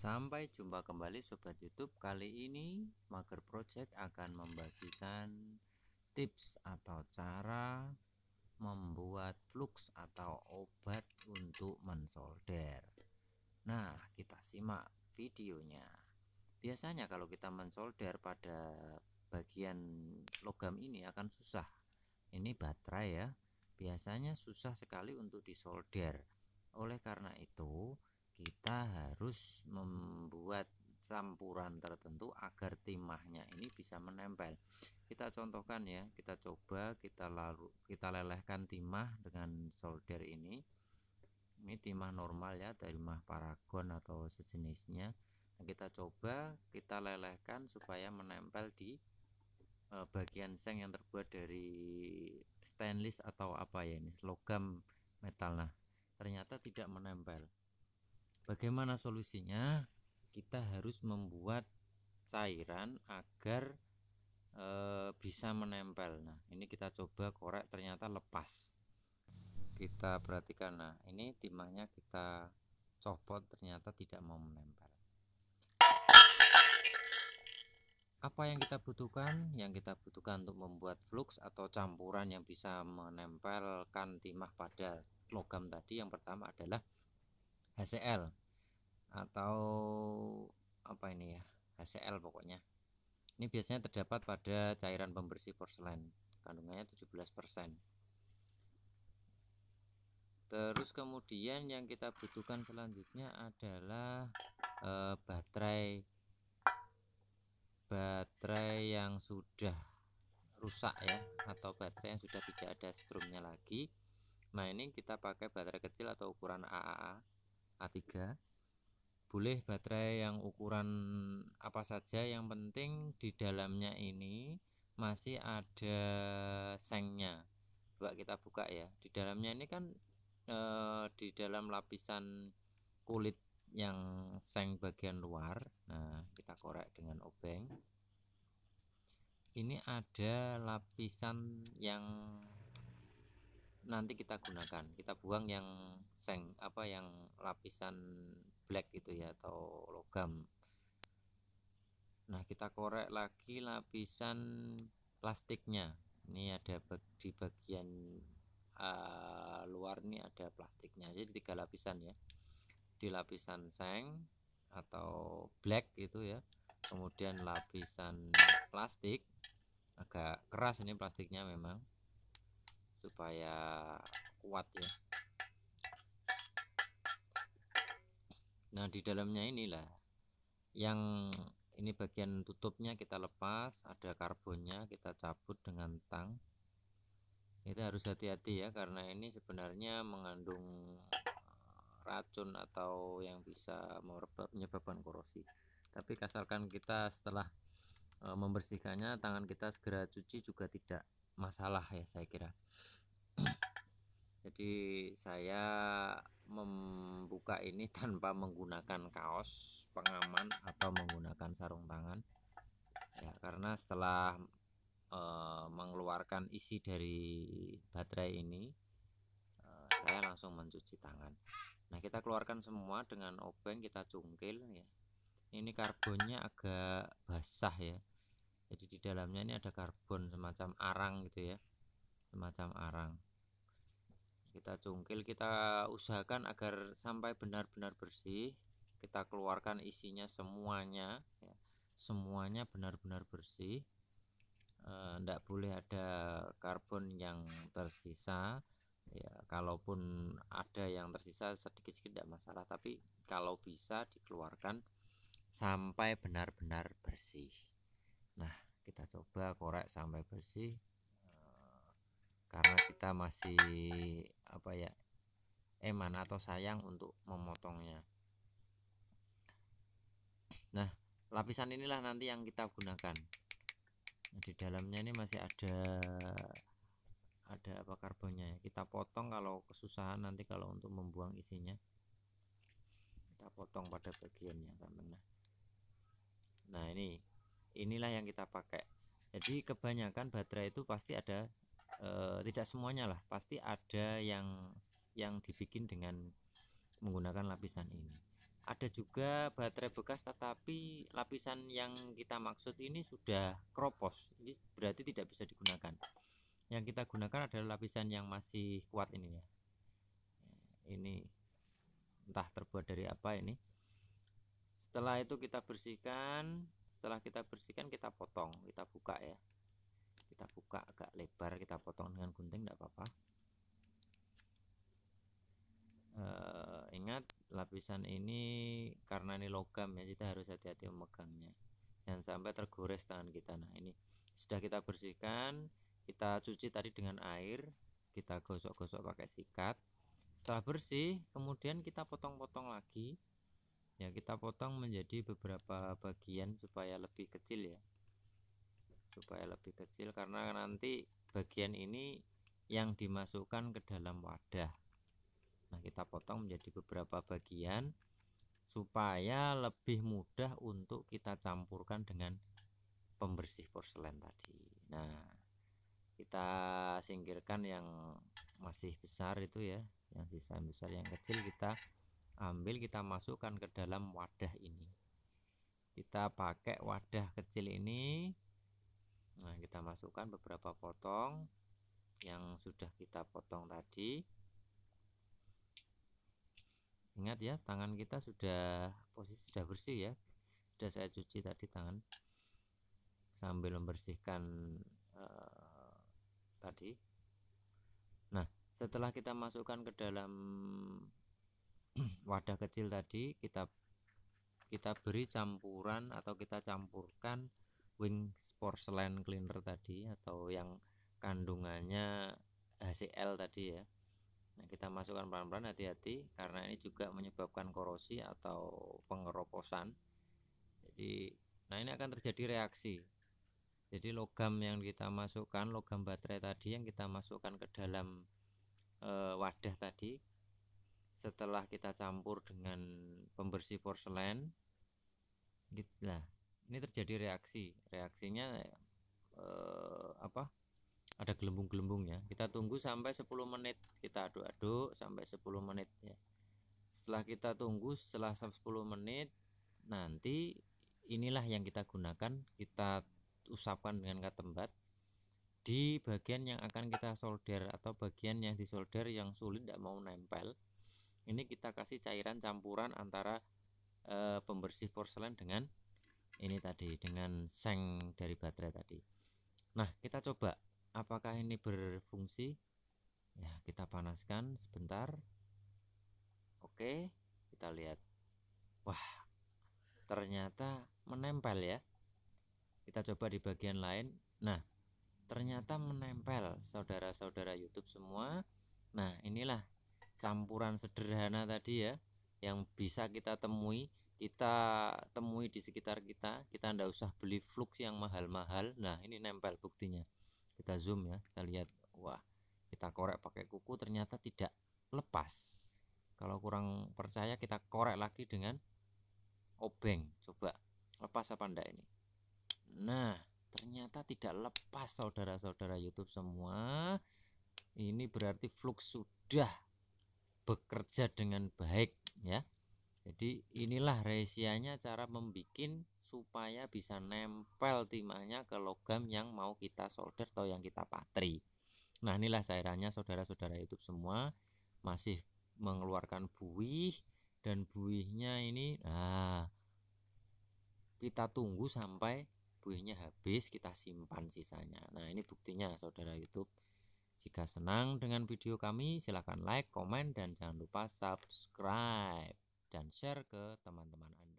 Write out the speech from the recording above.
Sampai jumpa kembali Sobat YouTube. Kali ini Mager Project akan membagikan tips atau cara membuat flux atau obat untuk mensolder. Nah kita simak videonya. Biasanya kalau kita mensolder pada bagian logam ini akan susah. Ini baterai ya. Biasanya susah sekali untuk disolder. Oleh karena itu kita harus membuat campuran tertentu agar timahnya ini bisa menempel. Kita contohkan ya kita coba kita lalu kita lelehkan timah dengan solder ini. Ini timah normal ya dari timah paragon atau sejenisnya. Nah, kita coba kita lelehkan supaya menempel di e, bagian seng yang terbuat dari stainless atau apa ya ini logam metal. Nah ternyata tidak menempel Bagaimana solusinya? Kita harus membuat cairan agar e, bisa menempel. Nah, ini kita coba korek ternyata lepas. Kita perhatikan. Nah, ini timahnya kita copot ternyata tidak mau menempel. Apa yang kita butuhkan? Yang kita butuhkan untuk membuat flux atau campuran yang bisa menempelkan timah pada logam tadi yang pertama adalah HCl atau apa ini ya HCl pokoknya. Ini biasanya terdapat pada cairan pembersih porselen. Kandungannya 17% terus kemudian yang kita butuhkan selanjutnya adalah eh, baterai. Baterai yang sudah rusak ya atau baterai yang sudah tidak ada strumnya lagi. Nah ini kita pakai baterai kecil atau ukuran AAA A3 boleh baterai yang ukuran apa saja yang penting di dalamnya ini masih ada sengnya. Coba kita buka ya. Di dalamnya ini kan e, di dalam lapisan kulit yang seng bagian luar. Nah kita korek dengan obeng. Ini ada lapisan yang nanti kita gunakan. Kita buang yang seng apa yang lapisan black gitu ya atau logam. Nah kita korek lagi lapisan plastiknya. Ini ada di bagian uh, luar ini ada plastiknya. Jadi tiga lapisan ya. Di lapisan seng atau black gitu ya. Kemudian lapisan plastik. Agak keras ini plastiknya memang supaya kuat ya nah di dalamnya inilah yang ini bagian tutupnya kita lepas ada karbonnya kita cabut dengan tang. Kita harus hati-hati ya karena ini sebenarnya mengandung eh, racun atau yang bisa menyebabkan korosi. Tapi asalkan kita setelah eh, membersihkannya tangan kita segera cuci juga tidak masalah ya saya kira jadi saya membuka ini tanpa menggunakan kaos pengaman atau menggunakan sarung tangan. Ya karena setelah e, mengeluarkan isi dari baterai ini e, saya langsung mencuci tangan. Nah kita keluarkan semua dengan obeng kita cungkil ya. Ini karbonnya agak basah ya. Jadi di dalamnya ini ada karbon semacam arang gitu ya. Semacam arang kita cungkil kita usahakan agar sampai benar-benar bersih kita keluarkan isinya semuanya ya. semuanya benar-benar bersih. Tidak e, boleh ada karbon yang tersisa ya. Kalaupun ada yang tersisa sedikit-sedikit tidak masalah tapi kalau bisa dikeluarkan sampai benar-benar bersih. Nah kita coba korek sampai bersih. eh, karena kita masih apa ya eman atau sayang untuk memotongnya. Nah lapisan inilah nanti yang kita gunakan. Nah, di dalamnya ini masih ada ada apa karbonnya ya. Kita potong kalau kesusahan nanti kalau untuk membuang isinya. Kita potong pada bagian yang nah nah ini inilah yang kita pakai. Jadi kebanyakan baterai itu pasti ada e, tidak semuanya lah. Pasti ada yang yang dibikin dengan menggunakan lapisan ini. Ada juga baterai bekas tetapi lapisan yang kita maksud ini sudah kropos. Ini berarti tidak bisa digunakan. Yang kita gunakan adalah lapisan yang masih kuat ini ya. Ini entah terbuat dari apa ini. Setelah itu kita bersihkan. Setelah kita bersihkan kita potong kita buka ya kita buka agak lebar kita potong dengan gunting tidak apa-apa. Uh, ingat lapisan ini karena ini logam ya kita harus hati-hati memegangnya. Jangan sampai tergores tangan kita. Nah ini sudah kita bersihkan kita cuci tadi dengan air kita gosok-gosok pakai sikat. Setelah bersih kemudian kita potong-potong lagi. Ya kita potong menjadi beberapa bagian supaya lebih kecil ya supaya lebih kecil karena nanti bagian ini yang dimasukkan ke dalam wadah. Nah kita potong menjadi beberapa bagian supaya lebih mudah untuk kita campurkan dengan pembersih porselen tadi. Nah kita singkirkan yang masih besar itu ya yang sisa yang besar yang kecil kita ambil kita masukkan ke dalam wadah ini. Kita pakai wadah kecil ini nah kita masukkan beberapa potong yang sudah kita potong tadi. Ingat ya tangan kita sudah posisi sudah bersih ya. Sudah saya cuci tadi tangan. Sambil membersihkan uh, tadi. Nah setelah kita masukkan ke dalam wadah kecil tadi kita kita beri campuran atau kita campurkan wings porcelain cleaner tadi atau yang kandungannya HCl tadi ya Nah, kita masukkan pelan-pelan hati-hati karena ini juga menyebabkan korosi atau pengeroposan. Jadi, nah ini akan terjadi reaksi. Jadi logam yang kita masukkan, logam baterai tadi yang kita masukkan ke dalam e, wadah tadi, setelah kita campur dengan pembersih porselen, nah ini terjadi reaksi. Reaksinya e, apa? ada gelembung-gelembungnya kita tunggu sampai 10 menit kita aduk-aduk sampai 10 menit ya setelah kita tunggu setelah 10 menit nanti inilah yang kita gunakan kita usapkan dengan katembat di bagian yang akan kita solder atau bagian yang disolder yang sulit tidak mau nempel ini kita kasih cairan campuran antara e, pembersih porselen dengan ini tadi dengan seng dari baterai tadi. Nah kita coba. Apakah ini berfungsi? Ya kita panaskan sebentar. Oke kita lihat. Wah ternyata menempel ya. Kita coba di bagian lain. Nah ternyata menempel saudara-saudara YouTube semua. Nah inilah campuran sederhana tadi ya yang bisa kita temui kita temui di sekitar kita kita ndak usah beli flux yang mahal-mahal. Nah ini nempel buktinya. Kita zoom ya kita lihat. Wah kita korek pakai kuku ternyata tidak lepas. Kalau kurang percaya kita korek lagi dengan obeng. Coba lepas apa enggak ini? Nah ternyata tidak lepas saudara-saudara YouTube semua. Ini berarti flux sudah bekerja dengan baik ya jadi inilah rahasianya cara membuat supaya bisa nempel timahnya ke logam yang mau kita solder atau yang kita patri. Nah inilah cairannya saudara-saudara YouTube semua. Masih mengeluarkan buih dan buihnya ini nah kita tunggu sampai buihnya habis kita simpan sisanya. Nah ini buktinya saudara YouTube. Jika senang dengan video kami silahkan like, komen, dan jangan lupa subscribe dan share ke teman-teman Anda